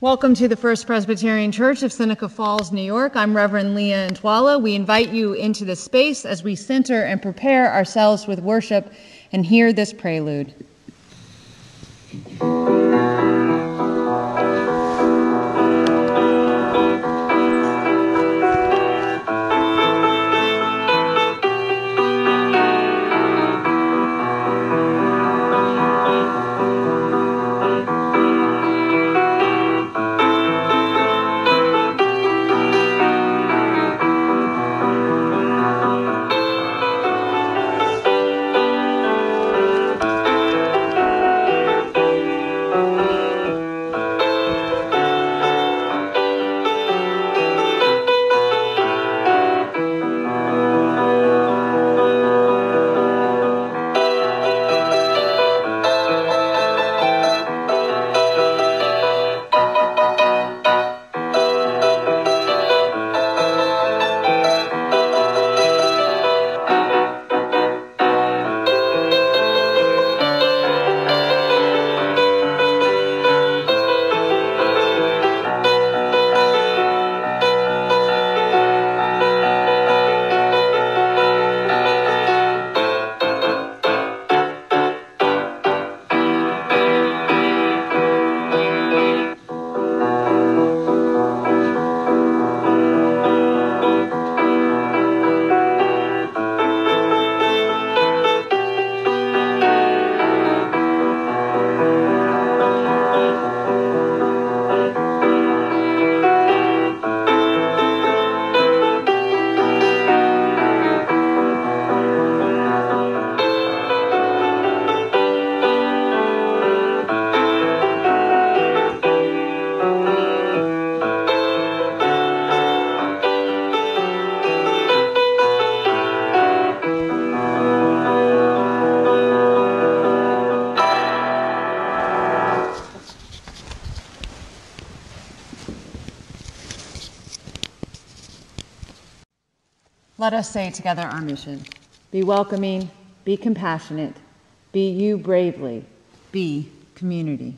Welcome to the First Presbyterian Church of Seneca Falls, New York. I'm Reverend Leah Ntwala. We invite you into this space as we center and prepare ourselves with worship and hear this prelude. Let us say together our mission be welcoming, be compassionate, be you bravely, be community.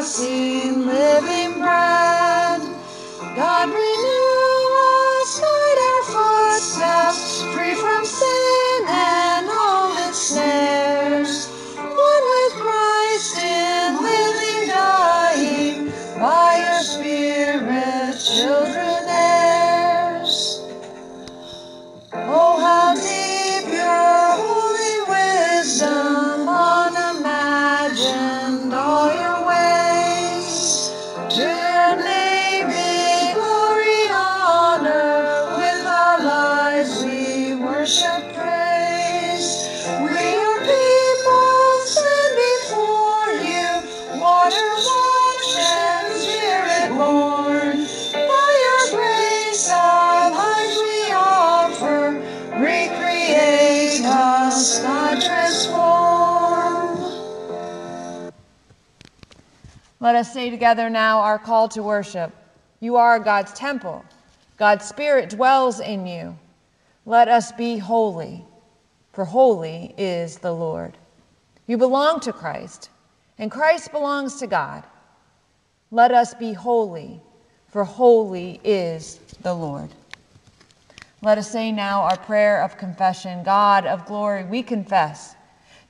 Let us together now our call to worship. You are God's temple. God's Spirit dwells in you. Let us be holy, for holy is the Lord. You belong to Christ, and Christ belongs to God. Let us be holy, for holy is the Lord. Let us say now our prayer of confession God of glory, we confess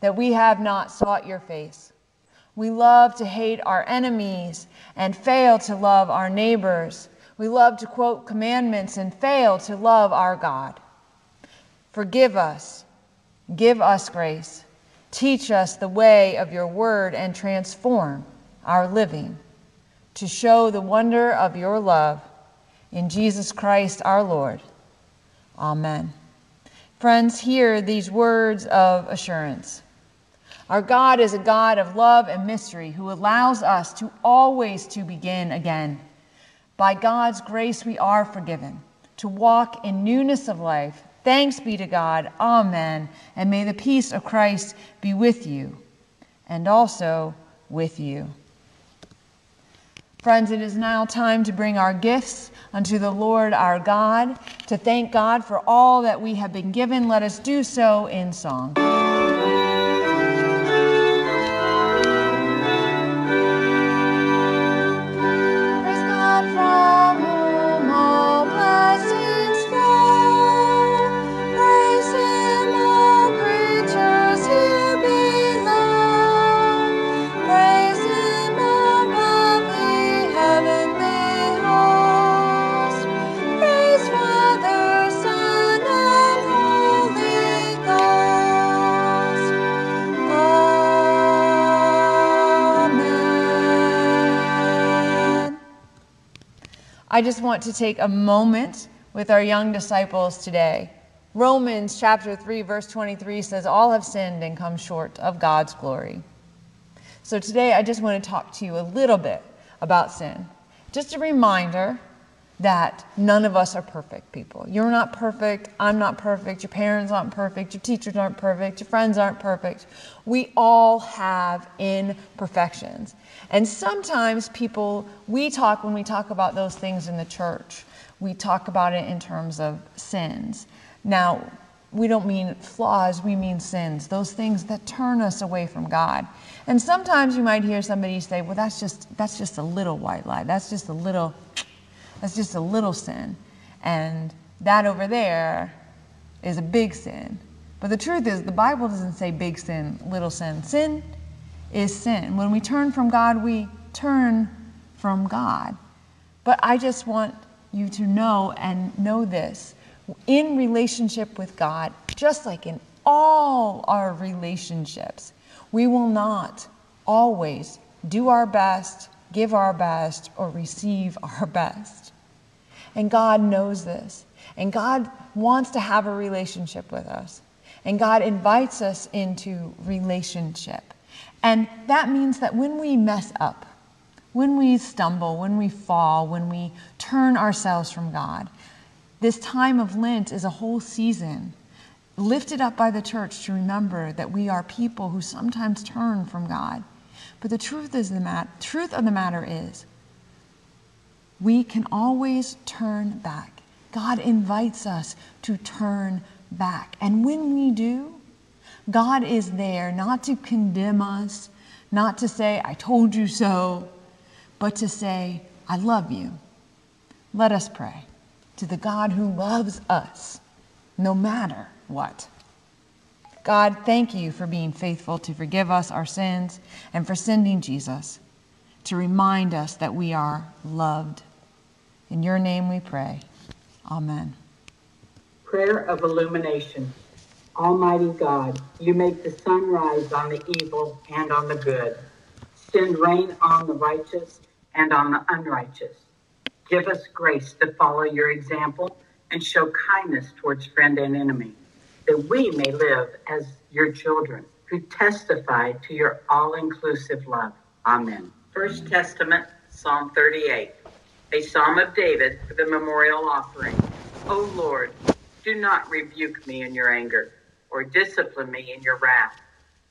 that we have not sought your face. We love to hate our enemies and fail to love our neighbors. We love to quote commandments and fail to love our God. Forgive us. Give us grace. Teach us the way of your word and transform our living to show the wonder of your love in Jesus Christ our Lord. Amen. Friends, hear these words of assurance. Our God is a God of love and mystery who allows us to always to begin again. By God's grace we are forgiven, to walk in newness of life. Thanks be to God. Amen. And may the peace of Christ be with you and also with you. Friends, it is now time to bring our gifts unto the Lord our God, to thank God for all that we have been given. Let us do so in song. I just want to take a moment with our young disciples today. Romans chapter 3, verse 23 says, All have sinned and come short of God's glory. So today I just want to talk to you a little bit about sin. Just a reminder that none of us are perfect people. You're not perfect. I'm not perfect. Your parents aren't perfect. Your teachers aren't perfect. Your friends aren't perfect. We all have imperfections. And sometimes people, we talk, when we talk about those things in the church, we talk about it in terms of sins. Now, we don't mean flaws, we mean sins, those things that turn us away from God. And sometimes you might hear somebody say, well, that's just, that's just a little white lie. That's just a little that's just a little sin. And that over there is a big sin. But the truth is, the Bible doesn't say big sin, little sin. Sin is sin. When we turn from God, we turn from God. But I just want you to know and know this in relationship with God, just like in all our relationships, we will not always do our best, give our best, or receive our best. And God knows this. And God wants to have a relationship with us. And God invites us into relationship. And that means that when we mess up, when we stumble, when we fall, when we turn ourselves from God, this time of Lent is a whole season lifted up by the church to remember that we are people who sometimes turn from God. But the truth is the mat- truth of the matter is we can always turn back. God invites us to turn back. And when we do, God is there not to condemn us, not to say, I told you so, but to say, I love you. Let us pray to the God who loves us no matter what. God, thank you for being faithful to forgive us our sins and for sending Jesus to remind us that we are loved. In your name we pray. Amen. Prayer of Illumination. Almighty God, you make the sun rise on the evil and on the good. Send rain on the righteous and on the unrighteous. Give us grace to follow your example and show kindness towards friend and enemy, that we may live as your children who testify to your all inclusive love. Amen. First Testament, Psalm 38 a psalm of David for the memorial offering. O Lord, do not rebuke me in your anger, or discipline me in your wrath,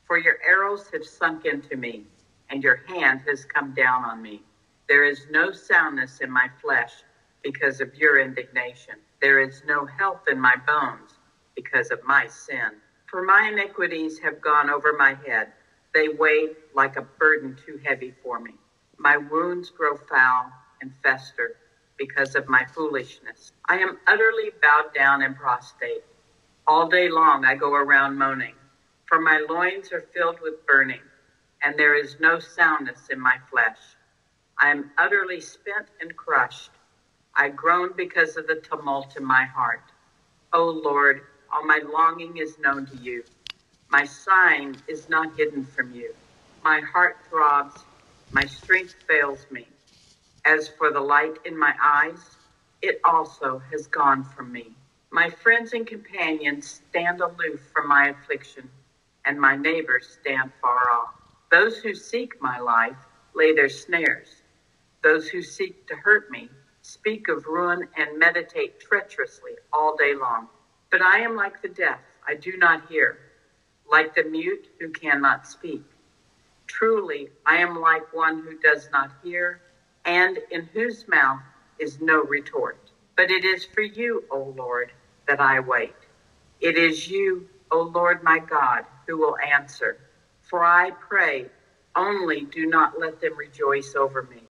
for your arrows have sunk into me, and your hand has come down on me. There is no soundness in my flesh because of your indignation. There is no health in my bones because of my sin. For my iniquities have gone over my head. They weigh like a burden too heavy for me. My wounds grow foul and fester because of my foolishness. I am utterly bowed down and prostrate. All day long I go around moaning, for my loins are filled with burning, and there is no soundness in my flesh. I am utterly spent and crushed. I groan because of the tumult in my heart. O Lord, all my longing is known to you. My sighing is not hidden from you. My heart throbs, my strength fails me. As for the light in my eyes, it also has gone from me. My friends and companions stand aloof from my affliction, and my neighbors stand far off. Those who seek my life lay their snares. Those who seek to hurt me speak of ruin and meditate treacherously all day long. But I am like the deaf, I do not hear, like the mute who cannot speak. Truly, I am like one who does not hear, and in whose mouth is no retort. But it is for you, O Lord, that I wait. It is you, O Lord my God, who will answer. For I pray, only do not let them rejoice over me.